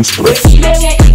IB